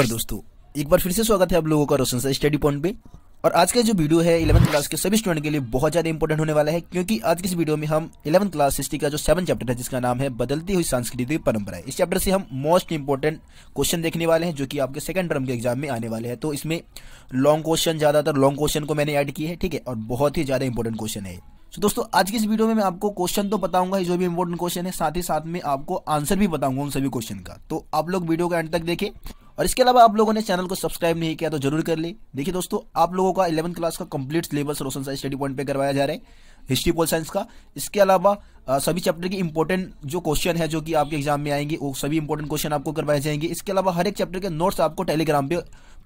नमस्कार दोस्तों। एक बार फिर से स्वागत है आप लोगों का रोशन सर स्टडी पॉइंट पे। और आज का जो वीडियो है इलेवंथ क्लास के सभी स्टूडेंट के लिए बहुत ज़्यादा इंपॉर्टेंट होने वाला है, क्योंकि आज की इस वीडियो में हम इलेवंथ क्लास हिस्ट्री का जो सेवन चैप्टर है, जिसका नाम है बदलती हुई सांस्कृतिक परंपरा इस चैप्टर से हम मोस्ट इंपॉर्टेंट क्वेश्चन देखने वाले हैं, जो कि आपके सेकंड टर्म के एग्ज़ाम में आने वाले हैं। तो इसमें लॉन्ग क्वेश्चन ज़्यादातर लॉन्ग क्वेश्चन को मैंने ऐड किए हैं, ठीक है? और बहुत ही ज़्यादा इंपॉर्टेंट क्वेश्चन है तो दोस्तों, आज की इस वीडियो में मैं आपको क्वेश्चन तो बताऊँगा जो भी इंपॉर्टेंट क्वेश्चन है, साथ ही साथ में आपको आंसर भी बताऊँगा उन सभी क्वेश्चन का। तो आप लोग वीडियो का एंड तक देखें। और इसके अलावा आप लोगों ने चैनल को सब्सक्राइब नहीं किया तो ज़रूर कर ले। देखिए दोस्तों, आप लोगों का इलेवन क्लास का complete syllabus Roshan science study point पे करवाया जा रहा है, हिस्ट्री पोल साइंस का। इसके अलावा सभी चैप्टर के इंपॉर्टेंट जो क्वेश्चन है, जो कि आपके एग्ज़ाम में आएँगे, वो सभी इंपॉर्टेंट क्वेश्चन आपको करवाए जाएँगे। इसके अलावा हर एक चैप्टर के नोट्स आपको टेलीग्राम पे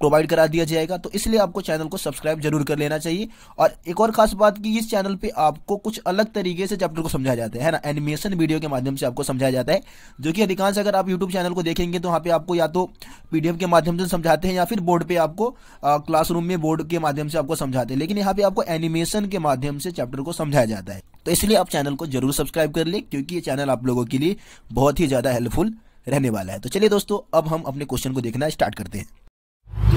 प्रोवाइड करा दिया जाएगा तो इसलिए आपको चैनल को सब्सक्राइब ज़रूर कर लेना चाहिए। और एक और खास बात की इस चैनल पे आपको कुछ अलग तरीके से चैप्टर को समझाया जाता है ना? एनिमेशन वीडियो के माध्यम से आपको समझाया जाता है, जो कि अधिकांश अगर आप यूट्यूब चैनल को देखेंगे तो वहाँ पे आपको या तो पीडीएफ के माध्यम से समझाते हैं, या फिर बोर्ड पर आपको क्लासरूम में बोर्ड के माध्यम से आपको समझाते हैं। लेकिन यहाँ पे आपको एनिमेशन के माध्यम से चैप्टर को समझाया जाता है। तो इसलिए आप चैनल को ज़रूर सब्सक्राइब कर ले, क्योंकि ये चैनल आप लोगों के लिए बहुत ही ज़्यादा हेल्पफुल रहने वाला है। तो चलिए दोस्तों, अब हम अपने क्वेश्चन को देखना स्टार्ट करते हैं।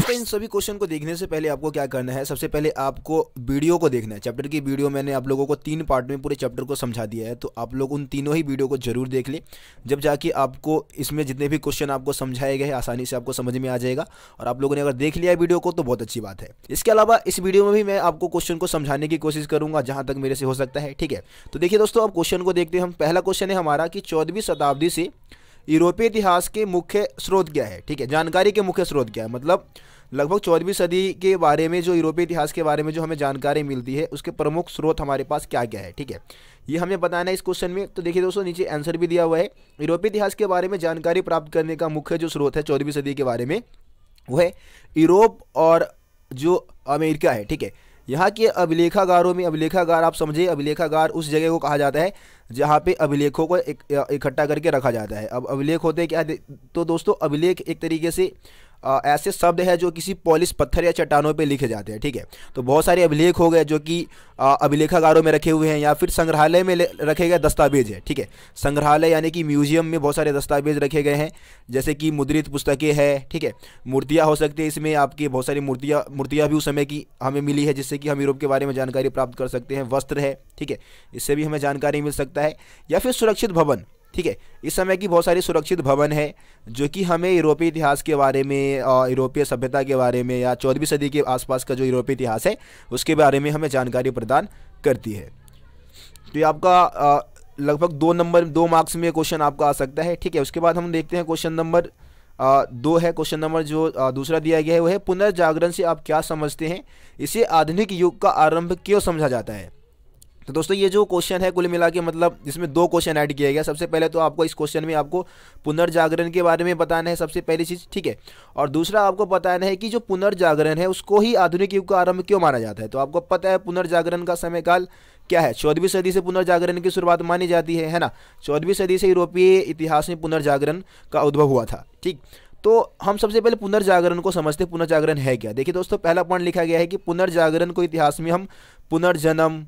दोस्तों इन सभी क्वेश्चन को देखने से पहले आपको क्या करना है? सबसे पहले आपको वीडियो को देखना है। चैप्टर की वीडियो मैंने आप लोगों को तीन पार्ट में पूरे चैप्टर को समझा दिया है। तो आप लोग उन तीनों ही वीडियो को ज़रूर देख लें। जब जाके आपको इसमें जितने भी क्वेश्चन आपको समझाए गए आसानी से आपको समझ में आ जाएगा। और आप लोगों ने अगर देख लिया वीडियो को तो बहुत अच्छी बात है। इसके अलावा इस वीडियो में भी मैं आपको क्वेश्चन को समझाने की कोशिश करूँगा जहाँ तक मेरे से हो सकता है। ठीक है? तो देखिए दोस्तों अब क्वेश्चन को देखते हैं हम। पहला क्वेश्चन है हमारा कि चौदहवीं शताब्दी से यूरोपीय इतिहास के मुख्य स्रोत क्या है? ठीक है? जानकारी के मुख्य स्रोत क्या है? मतलब लगभग चौदहवीं सदी के बारे में, जो यूरोपीय इतिहास के बारे में जो हमें जानकारी मिलती है, उसके प्रमुख स्रोत हमारे पास क्या क्या है, ठीक है? ये हमें बताना है इस क्वेश्चन में। तो देखिए दोस्तों, नीचे आंसर भी दिया हुआ है। यूरोपीय इतिहास के बारे में जानकारी प्राप्त करने का मुख्य जो स्रोत है चौदहवीं सदी के बारे में, वो है यूरोप और जो अमेरिका है, ठीक है? यहाँ के अभिलेखागारों में, अभिलेखागार आप समझे अभिलेखागार उस जगह को कहा जाता है, जहाँ पे अभिलेखों को इकट्ठा करके रखा जाता है। अब अभिलेख होते क्या? तो दोस्तों, अभिलेख एक तरीके से ऐसे शब्द है जो किसी पॉलिस पत्थर या चट्टानों पे लिखे जाते हैं, ठीक है? तो बहुत सारे अभिलेख हो गए जो कि अभिलेखागारों में रखे हुए हैं या फिर संग्रहालय में रखे गए दस्तावेज़ है, ठीक है? संग्रहालय यानी कि म्यूज़ियम में बहुत सारे दस्तावेज़ रखे गए हैं, जैसे कि मुद्रित पुस्तकें हैं, ठीक है? मूर्तियाँ हो सकती है इसमें, आपकी बहुत सारी मूर्तियाँ मूर्तियाँ भी उस समय की हमें मिली है, जिससे कि हम यूरोप के बारे में जानकारी प्राप्त कर सकते हैं, वस्त्र है, ठीक है? इससे भी हमें जानकारी मिल सकता है। या फिर सुरक्षित भवन ठीक है, इस समय की बहुत सारी सुरक्षित भवन है, जो कि हमें यूरोपीय इतिहास के बारे में यूरोपीय सभ्यता के बारे में या चौदहवीं सदी के आसपास का जो यूरोपीय इतिहास है, उसके बारे में हमें जानकारी प्रदान करती है। तो ये आपका लगभग दो नंबर, दो मार्क्स में क्वेश्चन आपका आ सकता है, ठीक है, उसके बाद हम देखते हैं क्वेश्चन नंबर दो है, क्वेश्चन नंबर जो दूसरा दिया गया है, वो है पुनर्जागरण से आप क्या समझते हैं, इसे आधुनिक युग का आरंभ क्यों समझा जाता है? तो दोस्तों, ये जो क्वेश्चन है, कुल मिला के मतलब इसमें दो क्वेश्चन ऐड किया गया सबसे पहले तो आपको इस क्वेश्चन में आपको पुनर्जागरण के बारे में बताना है सबसे पहली चीज़, ठीक है? और दूसरा आपको बताना है कि जो पुनर्जागरण है, उसको ही आधुनिक युग का आरंभ क्यों माना जाता है? तो आपको पता है पुनर्जागरण का समय काल क्या है? चौदहवीं सदी से पुनर्जागरण की शुरुआत मानी जाती है है ना? चौदहवीं सदी से यूरोपीय इतिहास में पुनर्जागरण का उद्भव हुआ था, ठीक? तो हम सबसे पहले पुनर्जागरण को समझते हैं, पुनर्जागरण है क्या? देखिए दोस्तों, पहला पॉइंट लिखा गया है कि पुनर्जागरण को इतिहास में हम पुनर्जन्म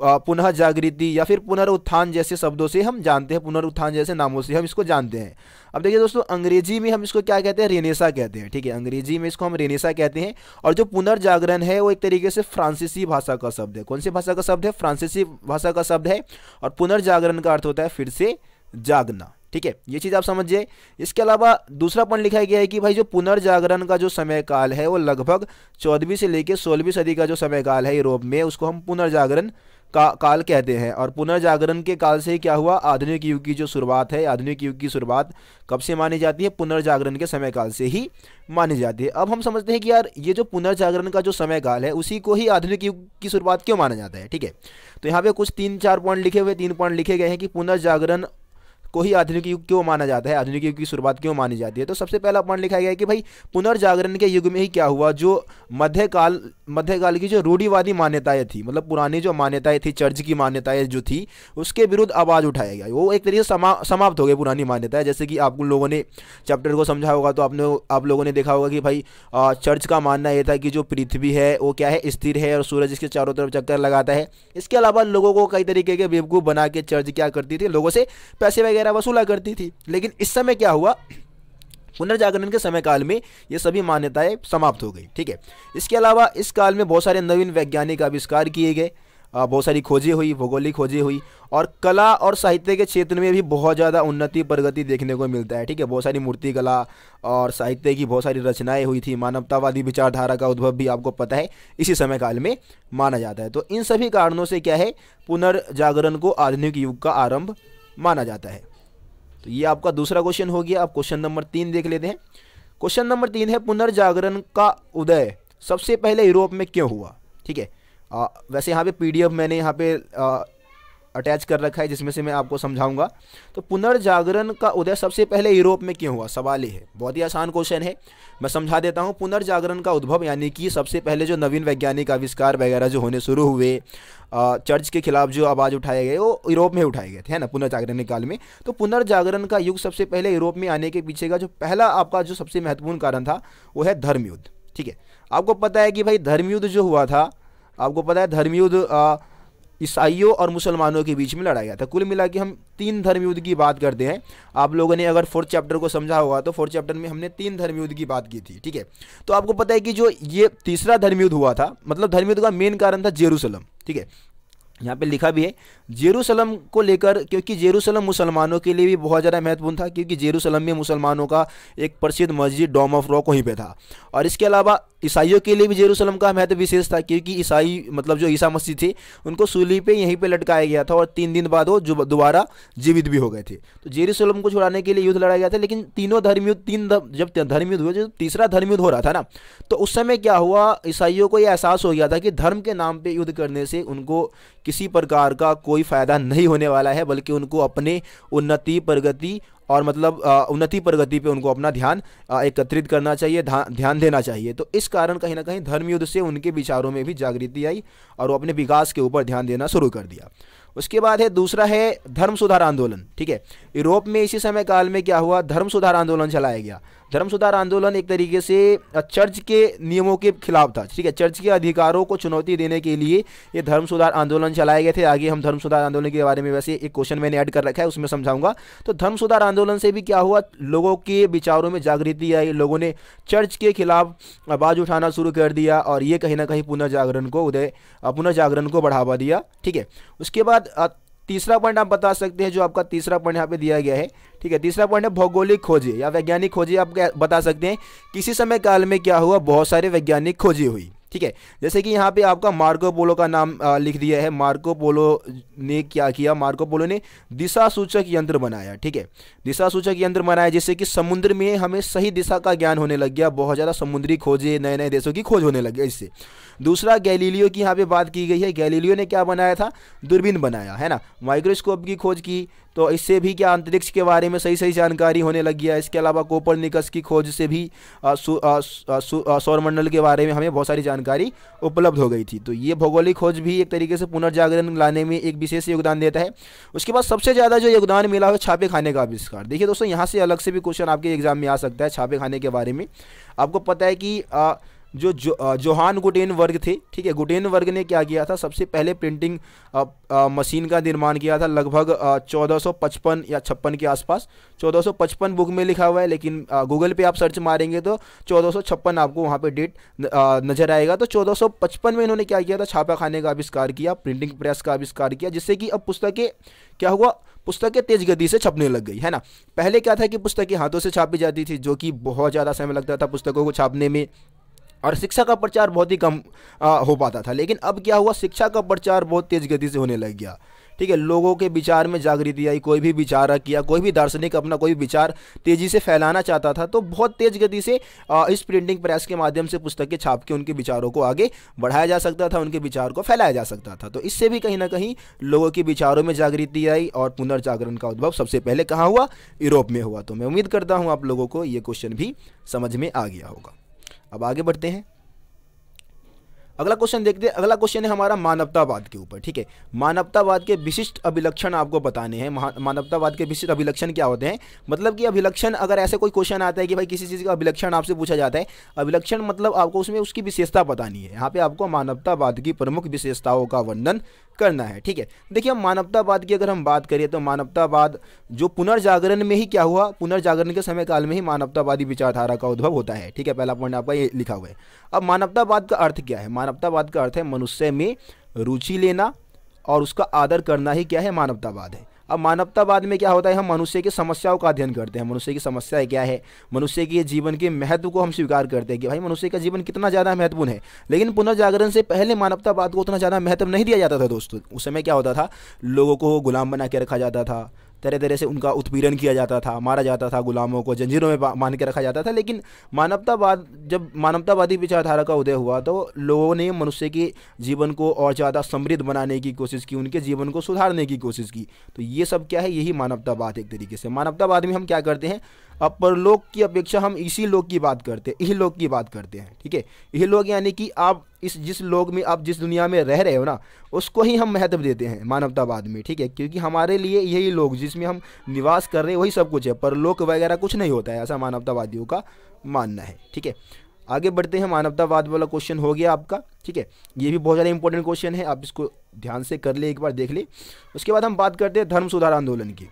पुनः जागृति या फिर पुनरुत्थान जैसे शब्दों से हम जानते हैं, पुनरुत्थान जैसे नामों से हम इसको जानते हैं। अब देखिए दोस्तों, अंग्रेज़ी में हम इसको क्या कहते हैं? रेनेसा कहते हैं, ठीक है? अंग्रेज़ी में इसको हम रेनेसा कहते हैं और जो पुनर्जागरण है, वो एक तरीके से फ्रांसीसी भाषा का शब्द है। कौन सी भाषा का शब्द है? फ्रांसीसी भाषा का शब्द है और पुनर्जागरण का अर्थ होता है फिर से जागना, ठीक है? ये चीज़ आप समझिए। इसके अलावा दूसरा पॉइंट लिखा गया है कि भाई जो पुनर्जागरण का जो समय काल है, वो लगभग चौदहवीं से लेकर सोलहवीं सदी का जो समय काल है यूरोप में, उसको हम पुनर्जागरण का, काल कहते हैं। और पुनर्जागरण के काल से क्या हुआ? आधुनिक युग की जो शुरुआत है, आधुनिक युग की शुरुआत कब से मानी जाती है? पुनर्जागरण के समय काल से ही मानी जाती है। अब हम समझते हैं कि यार, ये जो पुनर्जागरण का जो समय काल है, उसी को ही आधुनिक युग की शुरुआत क्यों माना जाता है? ठीक है? तो यहाँ पे कुछ तीन चार पॉइंट लिखे हुए, तीन पॉइंट लिखे गए हैं कि पुनर्जागरण को ही आधुनिक युग क्यों माना जाता है? आधुनिक युग की शुरुआत क्यों मानी जाती है? तो सबसे पहला पॉइंट लिखा गया है कि भाई पुनर्जागरण के युग में ही क्या हुआ? जो मध्यकाल मध्यकाल की जो रूढ़ीवादी मान्यताएँ थी मतलब पुरानी जो मान्यताएँ थी चर्च की मान्यताएँ जो थी उसके विरुद्ध आवाज़ उठाया गया। वो एक तरीके से समा, समाप्त हो गई पुरानी मान्यताएँ। जैसे कि आप लोगों ने चैप्टर को समझा होगा तो आपने आप लोगों ने देखा होगा कि भाई चर्च का मानना यह था कि जो पृथ्वी है वो क्या है? स्थिर है और सूरज इसके चारों तरफ़ चक्कर लगाता है। इसके अलावा लोगों को कई तरीके के बेवकूफ़ बना के चर्च क्या करती थी? लोगों से पैसे वगैरह वगैरह वसूला करती थी। लेकिन इस समय क्या हुआ? पुनर्जागरण के समय काल में ये सभी मान्यताएँ समाप्त हो गई, ठीक है? इसके अलावा इस काल में बहुत सारे नवीन वैज्ञानिक आविष्कार किए गए। बहुत सारी खोजें हुई, भौगोलिक खोजें हुई और कला और साहित्य के क्षेत्र में भी बहुत ज़्यादा उन्नति प्रगति देखने को मिलता है, ठीक है? बहुत सारी मूर्ति कला और साहित्य की बहुत सारी रचनाएँ हुई थी। मानवतावादी विचारधारा का उद्भव भी आपको पता है, इसी समय काल में माना जाता है। तो इन सभी कारणों से क्या है? पुनर्जागरण को आधुनिक युग का आरंभ माना जाता है। तो ये आपका दूसरा क्वेश्चन हो गया। आप क्वेश्चन नंबर तीन देख लेते हैं। क्वेश्चन नंबर तीन है पुनर्जागरण का उदय सबसे पहले यूरोप में क्यों हुआ? ठीक है। आ, वैसे यहाँ पे पीडीएफ मैंने यहाँ पे अटैच कर रखा है, जिसमें से मैं आपको समझाऊँगा। तो पुनर्जागरण का उदय सबसे पहले यूरोप में क्यों हुआ? सवाल ही है। बहुत ही आसान क्वेश्चन है। मैं समझा देता हूँ, पुनर्जागरण का उद्भव यानी कि सबसे पहले जो नवीन वैज्ञानिक आविष्कार वगैरह जो होने शुरू हुए चर्च के खिलाफ जो आवाज़ उठाए गए, वो यूरोप में उठाए गए थे, है ना, पुनर्जागरण काल में। तो पुनर्जागरण का युग सबसे पहले यूरोप में आने के पीछे का जो पहला आपका जो सबसे महत्वपूर्ण कारण था, वो है धर्मयुद्ध, ठीक है। आपको पता है कि भाई धर्मयुद्ध जो हुआ था, आपको पता है धर्मयुद्ध ईसाइयों और मुसलमानों के बीच में लड़ा गया था। कुल मिला के हम तीन धर्म युद्ध की बात करते हैं। आप लोगों ने अगर फोर्थ चैप्टर को समझा होगा तो फोर्थ चैप्टर में हमने तीन धर्म युद्ध की बात की थी, ठीक है? तो आपको पता है कि जो ये तीसरा धर्म युद्ध हुआ था मतलब धर्म युद्ध का मेन कारण था जेरूसलम ठीक है? यहाँ पे लिखा भी है जेरूसलम को लेकर, क्योंकि जेरूसलम मुसलमानों के लिए भी बहुत ज़्यादा महत्वपूर्ण था, क्योंकि जेरूसलम में मुसलमानों का एक प्रसिद्ध मस्जिद डोम ऑफ़ रॉक वहीं पे था। और इसके अलावा ईसाइयों के लिए भी जेरूसलम का महत्व विशेष था, क्योंकि ईसाई मतलब जो ईसा मसीह थे, उनको सूली पे यहीं पे लटकाया गया था और तीन दिन बाद वो दोबारा जीवित भी हो गए थे। तो जेरूसलम को छुड़ाने के लिए युद्ध लड़ा गया था, लेकिन तीनों धर्मयुद्ध, तीन जब धर्म युद्ध हुआ, जब तीसरा धर्म युद्ध हो रहा था ना तो उस समय क्या हुआ, ईसाइयों को यह एहसास हो गया था कि धर्म के नाम पर युद्ध करने से उनको किसी प्रकार का कोई फ़ायदा नहीं होने वाला है, बल्कि उनको अपने उन्नति, प्रगति और मतलब उन्नति प्रगति पे उनको अपना ध्यान एकत्रित करना चाहिए ध्यान देना चाहिए। तो इस कारण कहीं ना कहीं धर्मयुद्ध से उनके विचारों में भी जागृति आई और वो अपने विकास के ऊपर ध्यान देना शुरू कर दिया। उसके बाद है, दूसरा है धर्म सुधार आंदोलन, ठीक है? यूरोप में इसी समय काल में क्या हुआ? धर्म सुधार आंदोलन चलाया गया। धर्म सुधार आंदोलन एक तरीके से चर्च के नियमों के खिलाफ था, ठीक है? चर्च के अधिकारों को चुनौती देने के लिए ये धर्म सुधार आंदोलन चलाए गए थे। आगे हम धर्म सुधार आंदोलन के बारे में वैसे एक क्वेश्चन मैंने ऐड कर रखा है, उसमें समझाऊँगा। तो धर्म सुधार आंदोलन से भी क्या हुआ? लोगों के विचारों में जागृति आई, लोगों ने चर्च के खिलाफ आवाज़ उठाना शुरू कर दिया और ये कहीं ना कहीं पुनर्जागरण को उदय पुनर्जागरण को बढ़ावा दिया, ठीक है? उसके बाद तीसरा पॉइंट आप बता सकते हैं, जो आपका तीसरा पॉइंट यहाँ पे दिया गया है ठीक है, तीसरा पॉइंट है भौगोलिक खोजे या वैज्ञानिक खोजे। आप बता सकते हैं, किसी समय काल में क्या हुआ, बहुत सारे वैज्ञानिक खोजे हुई, ठीक है। जैसे कि यहाँ पे आपका मार्को पोलो का नाम लिख दिया है। मार्को पोलो ने क्या किया, मार्को पोलो ने दिशा सूचक यंत्र बनाया, ठीक है। दिशा सूचक यंत्र बनाया, जिससे कि समुद्र में हमें सही दिशा का ज्ञान होने लग गया, बहुत ज़्यादा समुद्री खोजे नए नए देशों की खोज होने लग गया इससे। दूसरा, गैलीलियो की यहाँ पे बात की गई है। गैलीलियो ने क्या बनाया था? दूरबीन बनाया, है ना। माइक्रोस्कोप की खोज की तो इससे भी क्या अंतरिक्ष के बारे में सही सही जानकारी होने लग गया इसके अलावा कोपर निकस की खोज से भी सौरमंडल के बारे में हमें बहुत सारी जानकारी उपलब्ध हो गई थी। तो ये भौगोलिक खोज भी एक तरीके से पुनर्जागरण लाने में एक विशेष योगदान देता है। उसके बाद सबसे ज़्यादा जो योगदान मिला है छापे खाने का आविष्कार। देखिए दोस्तों, यहाँ से अलग से भी क्वेश्चन आपके एग्ज़ाम में आ सकता है छापे खाने के बारे में। आपको पता है कि जो जोहान गुटेन वर्ग थे, ठीक है, गुटेन वर्ग ने क्या किया था? सबसे पहले प्रिंटिंग मशीन का निर्माण किया था, लगभग 1455 या छप्पन के आसपास। 1455 बुक में लिखा हुआ है, लेकिन गूगल पे आप सर्च मारेंगे तो 1456 आपको वहाँ पे डेट नज़र आएगा। तो 1455 में इन्होंने क्या किया था? छापा खाने का आविष्कार किया प्रिंटिंग प्रेस का आविष्कार किया, जिससे कि अब पुस्तकें, क्या हुआ? पुस्तकें तेज गति से छपने लग गई, है ना? पहले क्या था कि पुस्तकें हाथों से छापी जाती थी, जो कि बहुत ज़्यादा समय लगता था पुस्तकों को छापने में। और शिक्षा का प्रचार बहुत ही कम आ, हो पाता था। लेकिन अब क्या हुआ? शिक्षा का प्रचार बहुत तेज़ गति से होने लग गया। ठीक है लोगों के विचार में जागृति आई कोई भी विचारक या कोई भी दार्शनिक अपना कोई विचार तेज़ी से फैलाना चाहता था तो बहुत तेज़ गति से इस प्रिंटिंग प्रेस के माध्यम से पुस्तकें छाप के उनके विचारों को आगे बढ़ाया जा सकता था उनके विचार को फैलाया जा सकता था। तो इससे भी कहीं ना कहीं लोगों के विचारों में जागृति आई और पुनर्जागरण का उद्भव सबसे पहले कहाँ हुआ? यूरोप में हुआ। तो मैं उम्मीद करता हूँ आप लोगों को ये क्वेश्चन भी समझ में आ गया होगा। अब आगे बढ़ते हैं। अगला क्वेश्चन देखते हैं। अगला क्वेश्चन है हमारा मानवतावाद के ऊपर, ठीक है? मानवतावाद के विशिष्ट अभिलक्षण आपको बताने हैं। मानवतावाद के विशिष्ट अभिलक्षण क्या होते हैं? मतलब कि अभिलक्षण, अगर ऐसे कोई क्वेश्चन आता है कि भाई किसी चीज़ का अभिलक्षण आपसे पूछा जाता है, अभिलक्षण मतलब आपको उसमें उसकी विशेषता बतानी है। यहाँ पे आपको मानवतावाद की प्रमुख विशेषताओं का वर्णन करना है, ठीक है? देखिए मानवतावाद की अगर हम बात करें तो मानवतावाद जो पुनर्जागरण में ही क्या हुआ? पुनर्जागरण के समय काल में ही मानवतावादी विचारधारा का उद्भव होता है, ठीक है? पहला पॉइंट आपका ये लिखा हुआ है। अब मानवतावाद का अर्थ क्या है? मानवतावाद का अर्थ है मनुष्य में रुचि लेना और उसका आदर करना ही क्या है? मानवतावाद है। अब मानवतावाद में क्या होता है? हम मनुष्य की समस्याओं का अध्ययन करते हैं। मनुष्य की समस्या क्या है? मनुष्य के जीवन के महत्व को हम स्वीकार करते हैं कि भाई मनुष्य का जीवन कितना ज़्यादा महत्वपूर्ण है। लेकिन पुनर्जागरण से पहले मानवतावाद को उतना ज़्यादा महत्व नहीं दिया जाता था दोस्तों। उस समय क्या होता था? लोगों को गुलाम बना के रखा जाता था। तरह तरह से उनका उत्पीड़न किया जाता था, मारा जाता था गुलामों को, जंजीरों में मान के रखा जाता था। लेकिन मानवतावाद, जब मानवतावादी विचारधारा का उदय हुआ तो लोगों ने मनुष्य के जीवन को और ज़्यादा समृद्ध बनाने की कोशिश की, उनके जीवन को सुधारने की कोशिश की। तो ये सब क्या है? यही मानवतावाद एक तरीके से। मानवतावाद में हम क्या करते हैं? अब परलोक की अपेक्षा हम इसी लोक की बात करते हैं लोक की बात करते हैं, ठीक है? यही लोग यानी कि आप इस, जिस लोग में, आप जिस दुनिया में रह रहे हो ना, उसको ही हम महत्व देते हैं मानवतावाद में, ठीक है? क्योंकि हमारे लिए यही लोग जिसमें हम निवास कर रहे हैं, वही सब कुछ है। परलोक वगैरह कुछ नहीं होता है, ऐसा मानवतावादियों का मानना है, ठीक है? आगे बढ़ते हैं, मानवतावाद वाला क्वेश्चन हो गया आपका, ठीक है? ये भी बहुत ज़्यादा इंपॉर्टेंट क्वेश्चन है, आप इसको ध्यान से कर ले, एक बार देख ले। उसके बाद हम बात करते हैं धर्म सुधार आंदोलन की।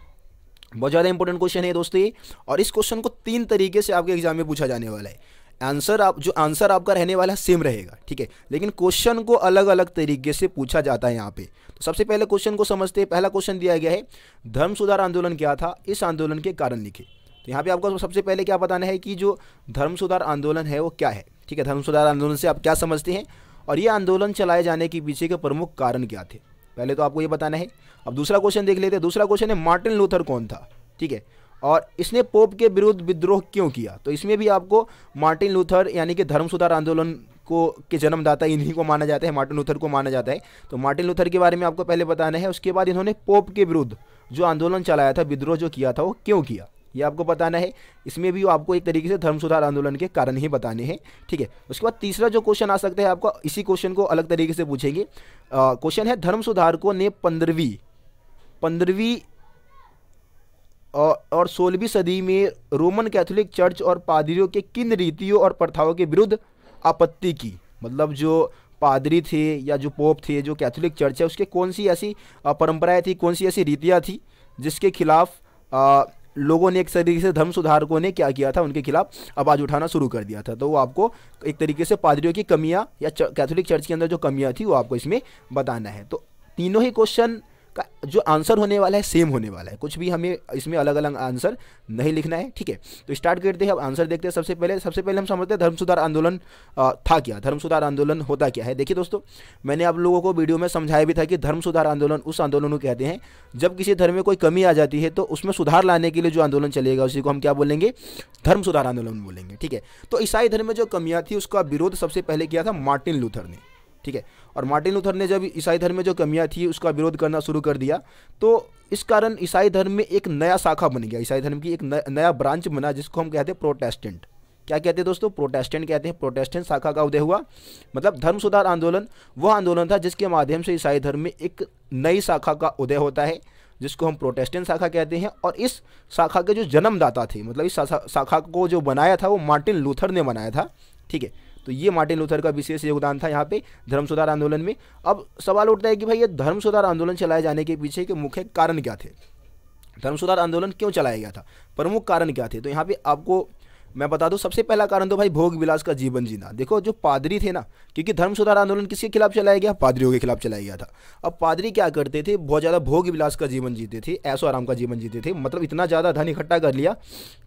बहुत ज़्यादा इंपॉर्टेंट क्वेश्चन है दोस्तों ये और इस क्वेश्चन को तीन तरीके से आपके एग्ज़ाम में पूछा जाने वाला है। आंसर आप, जो आंसर आपका रहने वाला है सेम रहेगा, ठीक है? लेकिन क्वेश्चन को अलग अलग तरीके से पूछा जाता है यहाँ पे। तो सबसे पहले क्वेश्चन को समझते हैं, पहला क्वेश्चन दिया गया है, धर्म सुधार आंदोलन क्या था? इस आंदोलन के कारण लिखे। तो यहाँ पे आपको सबसे पहले क्या बताना है कि जो धर्म सुधार आंदोलन है, वो क्या है, ठीक है? धर्म सुधार आंदोलन से आप क्या समझते हैं? और ये आंदोलन चलाए जाने के पीछे के प्रमुख कारण क्या थे? पहले तो आपको ये बताना है। अब दूसरा क्वेश्चन देख लेते हैं। दूसरा क्वेश्चन है, मार्टिन लूथर कौन था? ठीक है? और इसने पोप के विरुद्ध विद्रोह क्यों किया? तो इसमें भी आपको मार्टिन लूथर यानी कि धर्म सुधार आंदोलन को, के जन्मदाता इन्हीं को माना जाता है, मार्टिन लूथर को माना जाता है। तो मार्टिन लूथर के बारे में आपको पहले बताना है, उसके बाद इन्होंने पोप के विरुद्ध जो आंदोलन चलाया था, विद्रोह जो किया था, वो क्यों किया? ये आपको बताना है। इसमें भी आपको एक तरीके से धर्म सुधार आंदोलन के कारण ही बताने हैं, ठीक है? उसके बाद तीसरा जो क्वेश्चन आ सकता है आपको, इसी क्वेश्चन को अलग तरीके से पूछेंगे। क्वेश्चन है धर्म सुधारकों ने पंद्रहवीं पंद्रहवीं और सोलहवीं सदी में रोमन कैथोलिक चर्च और पादरियों के किन रीतियों और प्रथाओं के विरुद्ध आपत्ति की? मतलब जो पादरी थे या जो पोप थे, जो कैथोलिक चर्च है, उसके कौन सी ऐसी परंपराएँ थी, कौन सी ऐसी रीतियाँ थी जिसके खिलाफ लोगों ने एक तरीके से धर्म सुधारकों ने क्या किया था? उनके खिलाफ आवाज़ उठाना शुरू कर दिया था। तो वो आपको एक तरीके से पादरियों की कमियाँ या कैथोलिक चर्च के अंदर जो कमियाँ थी, वो आपको इसमें बताना है। तो तीनों ही क्वेश्चन का जो आंसर होने वाला है सेम होने वाला है। कुछ भी हमें इसमें अलग अलग आंसर नहीं लिखना है, ठीक है? तो स्टार्ट करते हैं, अब आंसर देखते हैं। सबसे पहले सबसे पहले हम समझते हैं धर्म सुधार आंदोलन था क्या? धर्म सुधार आंदोलन होता क्या है? देखिए दोस्तों, मैंने आप लोगों को वीडियो में समझाया भी था कि धर्म सुधार आंदोलन उस आंदोलन को कहते हैं। जब किसी धर्म में कोई कमी आ जाती है तो उसमें सुधार लाने के लिए जो आंदोलन चलेगा, उसी को हम क्या बोलेंगे? धर्म सुधार आंदोलन बोलेंगे, ठीक है? तो ईसाई धर्म में जो कमियाँ थी, उसका विरोध सबसे पहले किया था मार्टिन लूथर ने। ठीक है? और मार्टिन लूथर ने जब ईसाई धर्म में जो कमियाँ थी, उसका विरोध करना शुरू कर दिया तो इस कारण ईसाई धर्म में एक नया शाखा बन गया। ईसाई धर्म की एक नया ब्रांच बना, जिसको हम कहते हैं प्रोटेस्टेंट। क्या कहते हैं दोस्तों? प्रोटेस्टेंट कहते हैं। प्रोटेस्टेंट शाखा का उदय हुआ। मतलब धर्म सुधार आंदोलन, वह आंदोलन था जिसके माध्यम से ईसाई धर्म में एक नई शाखा का उदय होता है, जिसको हम प्रोटेस्टेंट शाखा कहते हैं। और इस शाखा के जो जन्मदाता थे मतलब इस शाखा को जो बनाया था, वो मार्टिन लूथर ने बनाया था। ठीक है? तो ये मार्टिन लूथर का विशेष योगदान था यहाँ पे धर्म सुधार आंदोलन में। अब सवाल उठता है कि भाई, ये धर्म सुधार आंदोलन चलाए जाने के पीछे के मुख्य कारण क्या थे? धर्म सुधार आंदोलन क्यों चलाया गया था? प्रमुख कारण क्या थे? तो यहाँ पे आपको मैं बता दूँ, सबसे पहला कारण तो भाई भोग विलास का जीवन जीना। देखो, जो पादरी थे ना, क्योंकि धर्म सुधार आंदोलन किसके खिलाफ चलाया गया? पादरियों के खिलाफ चलाया गया था। अब पादरी क्या करते थे? बहुत ज़्यादा भोग विलास का जीवन जीते थे, ऐसो आराम का जीवन जीते थे। मतलब इतना ज़्यादा धन इकट्ठा कर लिया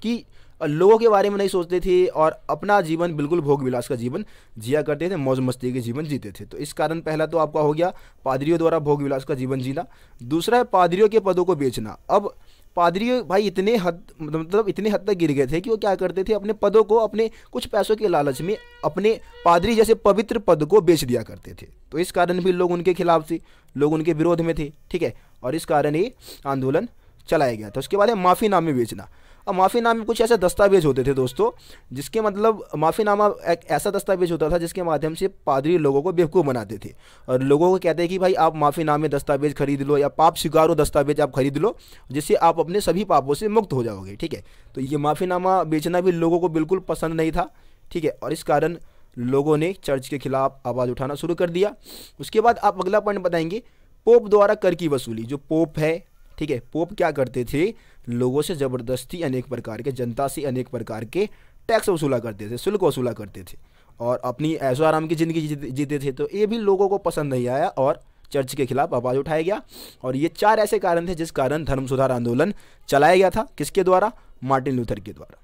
कि लोगों के बारे में नहीं सोचते थे और अपना जीवन बिल्कुल भोग विलास का जीवन जिया करते थे, मौज मस्ती के जीवन जीते थे। तो इस कारण पहला तो आपका हो गया पादरियों द्वारा भोग विलास का जीवन जीना। दूसरा है पादरियों के पदों को बेचना। अब पादरी भाई इतने हद मतलब इतने हद तक गिर गए थे कि वो क्या करते थे, अपने पदों को, अपने कुछ पैसों के लालच में अपने पादरी जैसे पवित्र पद को बेच दिया करते थे। तो इस कारण भी लोग उनके खिलाफ थे, लोग उनके विरोध में थे, ठीक है? और इस कारण ये आंदोलन चलाया गया था। उसके बाद है माफ़ी नामे बेचना। और माफ़ीनामे कुछ ऐसे दस्तावेज़ होते थे दोस्तों, जिसके मतलब माफ़ीनामा एक ऐसा दस्तावेज़ होता था जिसके माध्यम से पादरी लोगों को बेवकूफ़ बनाते थे। और लोगों को कहते हैं कि भाई आप माफ़ीनामे दस्तावेज़ खरीद लो या पाप स्वीकारो दस्तावेज़ आप खरीद लो, जिससे आप अपने सभी पापों से मुक्त हो जाओगे, ठीक है? तो ये माफ़ीनामा बेचना भी लोगों को बिल्कुल पसंद नहीं था, ठीक है? और इस कारण लोगों ने चर्च के खिलाफ आवाज़ उठाना शुरू कर दिया। उसके बाद आप अगला पॉइंट बताएँगे, पोप द्वारा कर की वसूली, जो पोप है, ठीक है? पोप क्या करते थे? लोगों से ज़बरदस्ती अनेक प्रकार के, जनता से अनेक प्रकार के टैक्स वसूला करते थे, शुल्क वसूला करते थे और अपनी ऐसो आराम की ज़िंदगी जीते थे। तो ये भी लोगों को पसंद नहीं आया और चर्च के खिलाफ आवाज़ उठाया गया और ये चार ऐसे कारण थे जिस कारण धर्म सुधार आंदोलन चलाया गया था। किसके द्वारा? मार्टिन लूथर के द्वारा।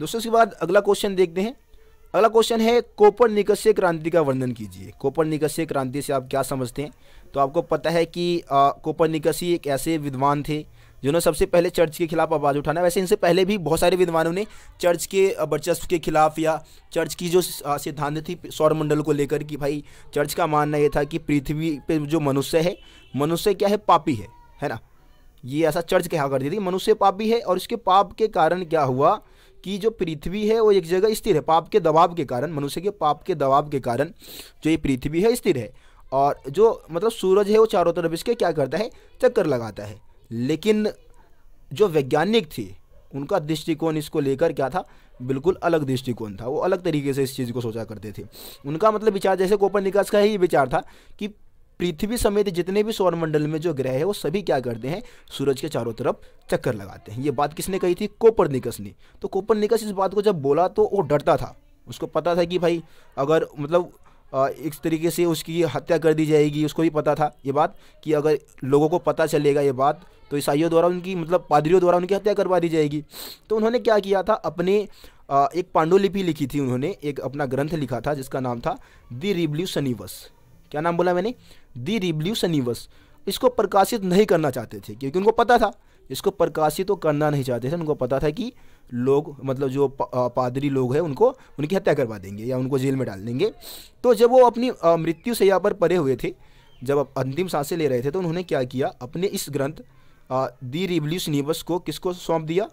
दोस्तों, इसके बाद अगला क्वेश्चन देखते हैं। अगला क्वेश्चन है कोपर निकस्य क्रांति का वर्णन कीजिए। कोपर निकस्य क्रांति से आप क्या समझते हैं? तो आपको पता है कि कोपर निकसी एक ऐसे विद्वान थे, जिन्होंने सबसे पहले चर्च के खिलाफ आवाज़ उठाना वैसे इनसे पहले भी बहुत सारे विद्वानों ने चर्च के वर्चस्व के खिलाफ या चर्च की जो सिद्धांत थी सौर मंडल को लेकर कि भाई, चर्च का मानना ये था कि पृथ्वी पे जो मनुष्य है, मनुष्य क्या है? पापी है है ना? ये ऐसा चर्च कहा करती थी मनुष्य पापी है और इसके पाप के कारण क्या हुआ कि जो पृथ्वी है वो एक जगह स्थिर है, पाप के दबाव के कारण, मनुष्य के पाप के दबाव के कारण जो ये पृथ्वी है स्थिर है। और जो मतलब सूरज है वो चारों तरफ़ इसके क्या करता है? चक्कर लगाता है। लेकिन जो वैज्ञानिक थे, उनका दृष्टिकोण इसको लेकर क्या था? बिल्कुल अलग दृष्टिकोण था। वो अलग तरीके से इस चीज़ को सोचा करते थे। उनका मतलब विचार, जैसे कोपर निकास का ही विचार था कि पृथ्वी समेत जितने भी सौरमंडल में जो ग्रह है, वो सभी क्या करते हैं? सूरज के चारों तरफ़ चक्कर लगाते हैं। ये बात किसने कही थी? कोपर निकस ने। तो कोपर निकस इस बात को जब बोला तो वो डरता था। उसको पता था कि भाई, अगर मतलब इस तरीके से उसकी हत्या कर दी जाएगी, उसको भी पता था ये बात कि अगर लोगों को पता चलेगा ये बात तो ईसाइयों द्वारा उनकी मतलब पादरियों द्वारा उनकी हत्या करवा दी जाएगी। तो उन्होंने क्या किया था? अपने एक पांडुलिपि लिखी थी उन्होंने, एक अपना ग्रंथ लिखा था जिसका नाम था दी रिवल्यूशनिवस क्या नाम बोला मैंने? दी रिवल्यूशनिवस इसको प्रकाशित नहीं करना चाहते थे, क्योंकि उनको पता था। इसको प्रकाशित तो करना नहीं चाहते थे, उनको पता था कि लोग मतलब जो पादरी लोग हैं उनको उनकी हत्या करवा देंगे या उनको जेल में डाल देंगे। तो जब वो अपनी मृत्यु से यहाँ पर परे हुए थे जब अंतिम साँसें ले रहे थे तो उन्होंने क्या किया? अपने इस ग्रंथ दी रिवल्यूशनिवस को किसको सौंप दिया?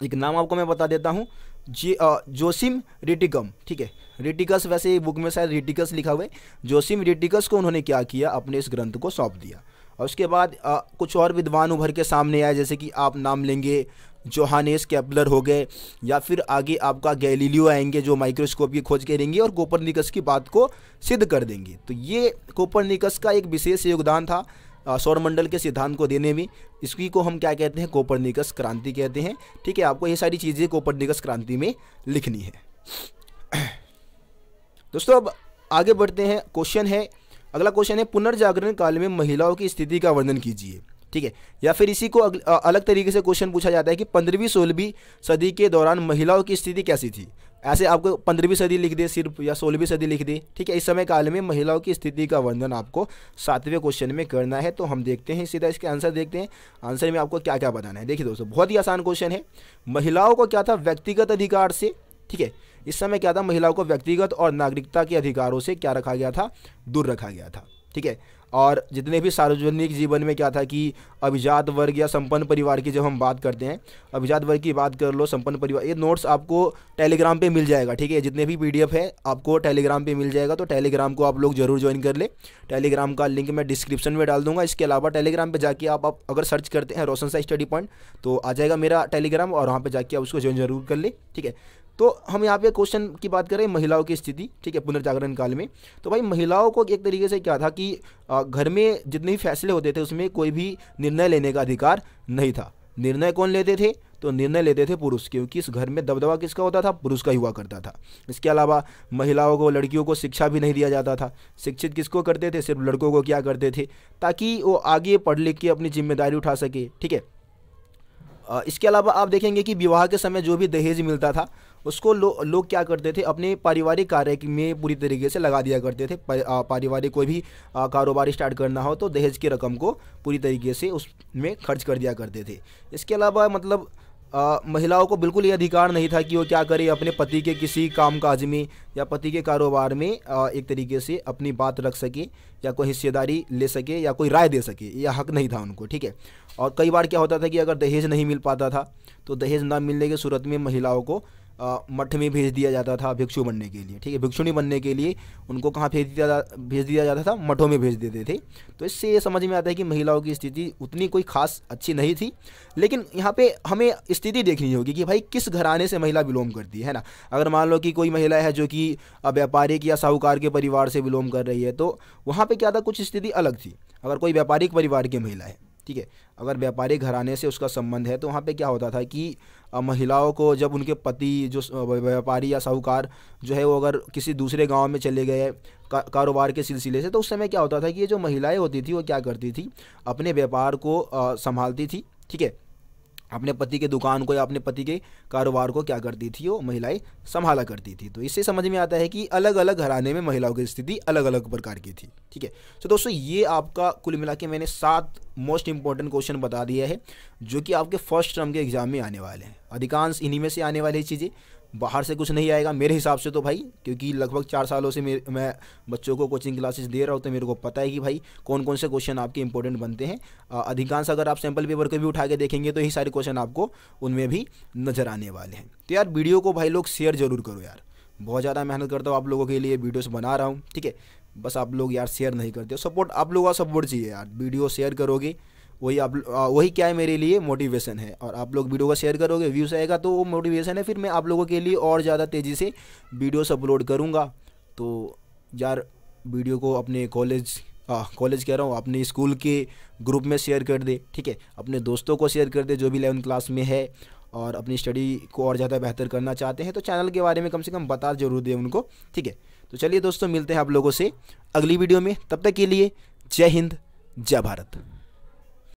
एक नाम आपको मैं बता देता हूँ जी जोसिम रिटिकम ठीक है? रिटिकस वैसे बुक में शायद रिटिकस लिखा हुआ है। जोसिम रिटिकस को उन्होंने क्या किया? अपने इस ग्रंथ को सौंप दिया। और उसके बाद आ, कुछ और विद्वान उभर के सामने आए जैसे कि आप नाम लेंगे जोहानेस कैपलर हो गए, या फिर आगे आपका गैलीलियो आएँगे जो माइक्रोस्कोप की खोज करेंगे और कोपरनिकस की बात को सिद्ध कर देंगे। तो ये कोपरनिकस का एक विशेष योगदान था सौरमंडल के सिद्धांत को देने में। इसकी को हम क्या कहते हैं? कोपरनिकस क्रांति कहते हैं। ठीक है, आपको ये सारी चीज़ें कोपरनिकस क्रांति में लिखनी है। दोस्तों, अब आगे बढ़ते हैं। क्वेश्चन है, अगला क्वेश्चन है, पुनर्जागरण काल में महिलाओं की स्थिति का वर्णन कीजिए। ठीक है? या फिर इसी को अलग तरीके से क्वेश्चन पूछा जाता है कि पंद्रहवीं सोलहवीं सदी के दौरान महिलाओं की स्थिति कैसी थी? ऐसे आपको पंद्रहवीं सदी लिख दे, सिर्फ़, या सोलहवीं सदी लिख दे, ठीक है? इस समय काल में महिलाओं की स्थिति का वर्णन आपको सातवें क्वेश्चन में करना है तो हम देखते हैं सीधा इसके आंसर देखते हैं। आंसर में आपको क्या क्या बताना है। देखिए दोस्तों, बहुत ही आसान क्वेश्चन है। महिलाओं को क्या था? व्यक्तिगत अधिकार से, ठीक है? इस समय क्या था? महिलाओं को व्यक्तिगत और नागरिकता के अधिकारों से क्या रखा गया था? दूर रखा गया था, ठीक है? और जितने भी सार्वजनिक जीवन में क्या था कि अभिजात वर्ग या संपन्न परिवार की जब हम बात करते हैं अभिजात वर्ग की बात कर लो संपन्न परिवार ये नोट्स आपको टेलीग्राम पे मिल जाएगा ठीक है? जितने भी पीडीएफ है आपको टेलीग्राम पे मिल जाएगा तो टेलीग्राम को आप लोग ज़रूर ज्वाइन कर ले। टेलीग्राम का लिंक मैं डिस्क्रिप्शन में डाल दूँगा। इसके अलावा टेलीग्राम पर जाके आप, आप अगर सर्च करते हैं रोशन सा स्टडी पॉइंट तो आ जाएगा मेरा टेलीग्राम और वहाँ पर जाके आप उसको ज्वाइन ज़रूर कर ले ठीक है? तो हम यहाँ पे क्वेश्चन की बात करें महिलाओं की स्थिति, ठीक है, पुनर्जागरण काल में। तो भाई महिलाओं को एक तरीके से क्या था कि घर में जितने भी फैसले होते थे उसमें कोई भी निर्णय लेने का अधिकार नहीं था। निर्णय कौन लेते थे? तो निर्णय लेते थे पुरुष, क्योंकि इस घर में दबदबा किसका होता था? पुरुष का ही हुआ करता था। इसके अलावा महिलाओं को, लड़कियों को शिक्षा भी नहीं दिया जाता था। शिक्षित किसको करते थे? सिर्फ़ लड़कों को क्या करते थे? ताकि वो आगे पढ़ लिख के अपनी ज़िम्मेदारी उठा सके, ठीक है? इसके अलावा आप देखेंगे कि विवाह के समय जो भी दहेज मिलता था उसको लोग लो, क्या करते थे अपने पारिवारिक कार्य में पूरी तरीके से लगा दिया करते थे। पारिवारिक कोई भी कारोबार स्टार्ट करना हो तो दहेज की रकम को पूरी तरीके से उसमें खर्च कर दिया करते थे। इसके अलावा मतलब आ, महिलाओं को बिल्कुल ये अधिकार नहीं था कि वो क्या करे अपने पति के किसी काम काज में या पति के कारोबार में आ, एक तरीके से अपनी बात रख सके या कोई हिस्सेदारी ले सके या कोई राय दे सके यह हक नहीं था उनको ठीक है? और कई बार क्या होता था कि अगर दहेज नहीं मिल पाता था तो दहेज ना मिलने की सूरत में महिलाओं को मठ में भेज दिया जाता था भिक्षु बनने के लिए, ठीक है? भिक्षुणी बनने के लिए उनको कहाँ भेज दिया भेज दिया जाता था? मठों में भेज देते थे। तो इससे ये समझ में आता है कि महिलाओं की स्थिति उतनी कोई खास अच्छी नहीं थी। लेकिन यहाँ पे हमें स्थिति देखनी होगी कि भाई किस घराने से महिला बिलोंग करती है ना? अगर मान लो कि कोई महिला है जो कि व्यापारिक या साहूकार के परिवार से बिलोंग कर रही है तो वहाँ पर क्या था? कुछ स्थिति अलग थी। अगर कोई व्यापारिक परिवार की महिला है ठीक है, अगर व्यापारिक घराने से उसका संबंध है तो वहाँ पे क्या होता था कि महिलाओं को जब उनके पति जो व्यापारी या साहूकार जो है वो अगर किसी दूसरे गाँव में चले गए कारोबार के सिलसिले से तो उस समय क्या होता था कि ये जो महिलाएँ होती थी, वो क्या करती थी? अपने व्यापार को संभालती थी, ठीक है? अपने पति के दुकान को या अपने पति के कारोबार को क्या करती थी, वो महिलाएँ संभाला करती थी। तो इससे समझ में आता है कि अलग अलग घराने में महिलाओं की स्थिति अलग अलग प्रकार की थी, ठीक है? तो दोस्तों, ये आपका कुल मिला के मैंने सात मोस्ट इंपॉर्टेंट क्वेश्चन बता दिया है, जो कि आपके फ़र्स्ट टर्म के एग्ज़ाम में आने वाले हैं। अधिकांश इन्हीं में से आने वाली चीज़ें बाहर से कुछ नहीं आएगा मेरे हिसाब से तो भाई, क्योंकि लगभग चार सालों से मैं बच्चों को कोचिंग क्लासेस दे रहा हूँ तो मेरे को पता है कि भाई कौन कौन से क्वेश्चन आपके इंपॉर्टेंट बनते हैं। अधिकांश अगर आप सैंपल पेपर को भी उठा के देखेंगे तो यही सारे क्वेश्चन आपको उनमें भी नज़र आने वाले हैं। तो यार वीडियो को भाई लोग शेयर ज़रूर करो यार। बहुत ज़्यादा मेहनत करता हूँ आप लोगों के लिए वीडियोस बना रहा हूँ, ठीक है? बस आप लोग यार शेयर नहीं करते सपोर्ट आप लोगों का सपोर्ट चाहिए यार। वीडियो शेयर करोगे वही आप वही क्या है मेरे लिए मोटिवेशन है। और आप लोग वीडियो को शेयर करोगे व्यूज़ आएगा तो वो मोटिवेशन है, फिर मैं आप लोगों के लिए और ज़्यादा तेज़ी से वीडियोस अपलोड करूँगा। तो यार वीडियो को अपने कॉलेज कॉलेज कह रहा हूँ, अपने स्कूल के ग्रुप में शेयर कर दे, ठीक है? अपने दोस्तों को शेयर कर दे, जो भी इलेवन क्लास में है, और अपनी स्टडी को और ज़्यादा बेहतर करना चाहते हैं तो चैनल के बारे में कम से कम बता ज़रूर दें उनको, ठीक है? तो चलिए दोस्तों, मिलते हैं आप लोगों से अगली वीडियो में, तब तक के लिए जय हिंद, जय भारत।